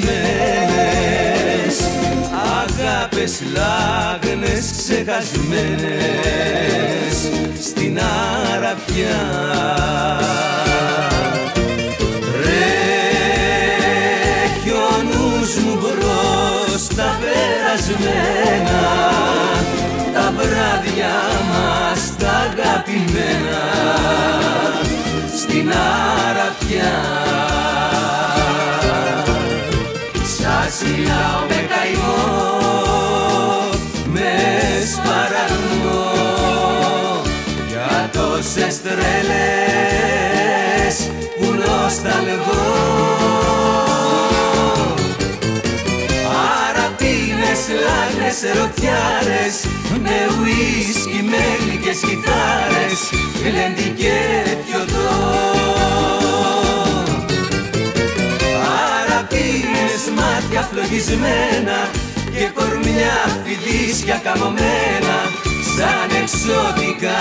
περιμένες Αγάπες λάγνες ξεχασμένες στην αραπιά. Τρέχει ο νους μου μπρος τα περασμένα τα βράδια μας τα αγαπημένα στην αραπιά. Σας μιλάω με καημό με σπαραγμό. Για τόσες τρέλες που νοσταλγώ. Αραπίνες, λάγνες, ερωτιάρες με ουίσκι, με γλυκές κιθάρες γλέντι μάτια φλογισμένα και κορμιά φιδίσια καμωμένα σαν εξωτικά